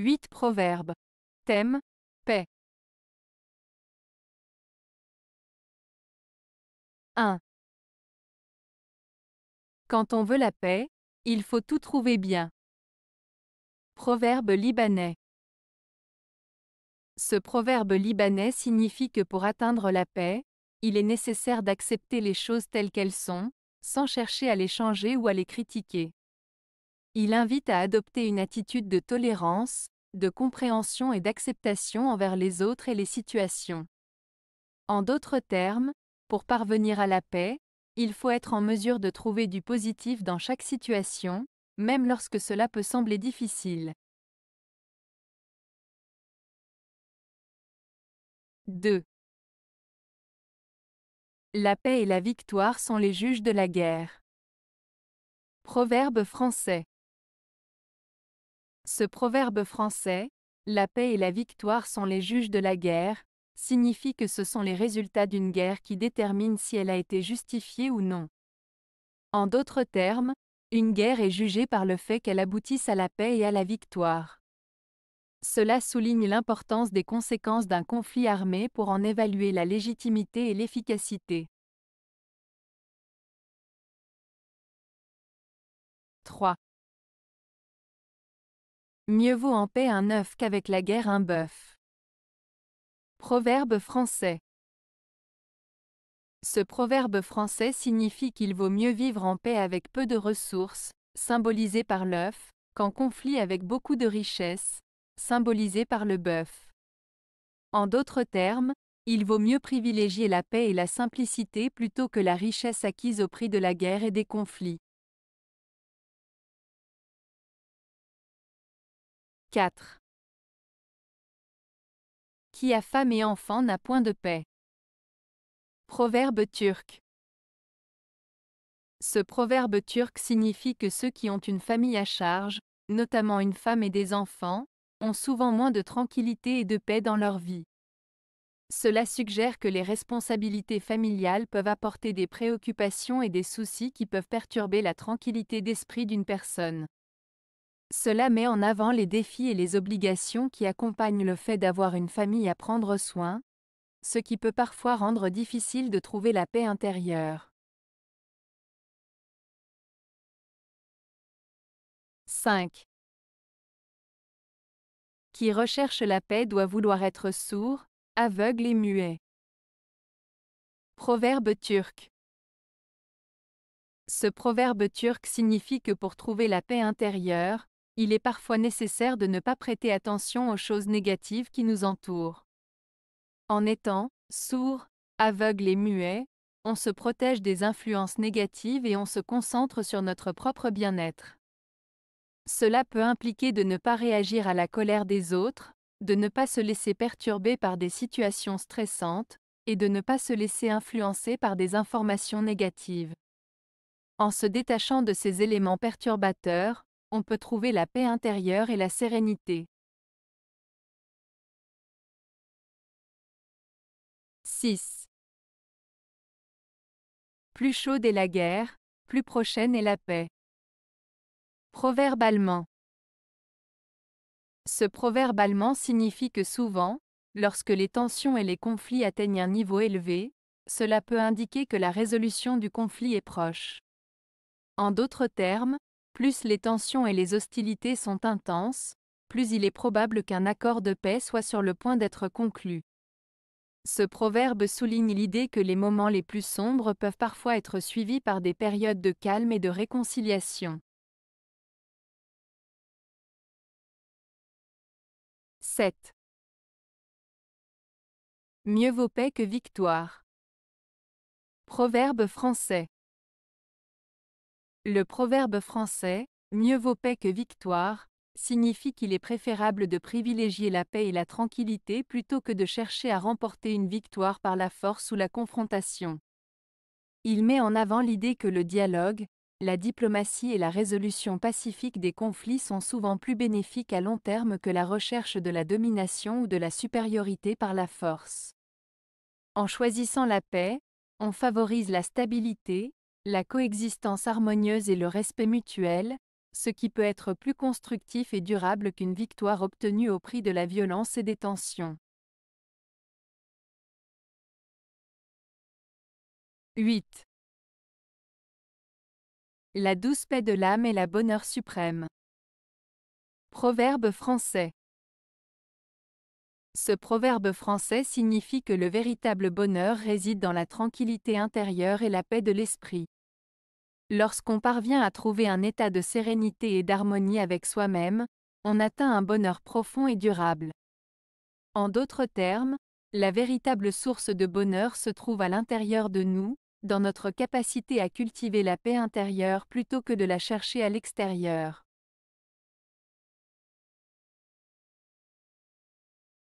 8 proverbes. Thème Paix. 1. Quand on veut la paix, il faut tout trouver bien. Proverbe libanais. Ce proverbe libanais signifie que pour atteindre la paix, il est nécessaire d'accepter les choses telles qu'elles sont, sans chercher à les changer ou à les critiquer. Il invite à adopter une attitude de tolérance, de compréhension et d'acceptation envers les autres et les situations. En d'autres termes, pour parvenir à la paix, il faut être en mesure de trouver du positif dans chaque situation, même lorsque cela peut sembler difficile. 2. La paix et la victoire sont les juges de la guerre. Proverbe français. Ce proverbe français, la paix et la victoire sont les juges de la guerre, signifie que ce sont les résultats d'une guerre qui déterminent si elle a été justifiée ou non. En d'autres termes, une guerre est jugée par le fait qu'elle aboutisse à la paix et à la victoire. Cela souligne l'importance des conséquences d'un conflit armé pour en évaluer la légitimité et l'efficacité. 3. Mieux vaut en paix un œuf qu'avec la guerre un bœuf. Proverbe français. Ce proverbe français signifie qu'il vaut mieux vivre en paix avec peu de ressources, symbolisé par l'œuf, qu'en conflit avec beaucoup de richesses, symbolisé par le bœuf. En d'autres termes, il vaut mieux privilégier la paix et la simplicité plutôt que la richesse acquise au prix de la guerre et des conflits. 4. Qui a femme et enfant n'a point de paix. Proverbe turc. Ce proverbe turc signifie que ceux qui ont une famille à charge, notamment une femme et des enfants, ont souvent moins de tranquillité et de paix dans leur vie. Cela suggère que les responsabilités familiales peuvent apporter des préoccupations et des soucis qui peuvent perturber la tranquillité d'esprit d'une personne. Cela met en avant les défis et les obligations qui accompagnent le fait d'avoir une famille à prendre soin, ce qui peut parfois rendre difficile de trouver la paix intérieure. 5. Qui recherche la paix doit vouloir être sourd, aveugle et muet. Proverbe turc. Ce proverbe turc signifie que pour trouver la paix intérieure, il est parfois nécessaire de ne pas prêter attention aux choses négatives qui nous entourent. En étant sourd, aveugle et muet, on se protège des influences négatives et on se concentre sur notre propre bien-être. Cela peut impliquer de ne pas réagir à la colère des autres, de ne pas se laisser perturber par des situations stressantes, et de ne pas se laisser influencer par des informations négatives. En se détachant de ces éléments perturbateurs, on peut trouver la paix intérieure et la sérénité. 6. Plus chaude est la guerre, plus prochaine est la paix. Proverbe allemand. Ce proverbe allemand signifie que souvent, lorsque les tensions et les conflits atteignent un niveau élevé, cela peut indiquer que la résolution du conflit est proche. En d'autres termes, plus les tensions et les hostilités sont intenses, plus il est probable qu'un accord de paix soit sur le point d'être conclu. Ce proverbe souligne l'idée que les moments les plus sombres peuvent parfois être suivis par des périodes de calme et de réconciliation. 7. Mieux vaut paix que victoire. Proverbe français. Le proverbe français, mieux vaut paix que victoire, signifie qu'il est préférable de privilégier la paix et la tranquillité plutôt que de chercher à remporter une victoire par la force ou la confrontation. Il met en avant l'idée que le dialogue, la diplomatie et la résolution pacifique des conflits sont souvent plus bénéfiques à long terme que la recherche de la domination ou de la supériorité par la force. En choisissant la paix, on favorise la stabilité, la coexistence harmonieuse et le respect mutuel, ce qui peut être plus constructif et durable qu'une victoire obtenue au prix de la violence et des tensions. 8. La douce paix de l'âme est la bonheur suprême. Proverbe français. Ce proverbe français signifie que le véritable bonheur réside dans la tranquillité intérieure et la paix de l'esprit. Lorsqu'on parvient à trouver un état de sérénité et d'harmonie avec soi-même, on atteint un bonheur profond et durable. En d'autres termes, la véritable source de bonheur se trouve à l'intérieur de nous, dans notre capacité à cultiver la paix intérieure plutôt que de la chercher à l'extérieur.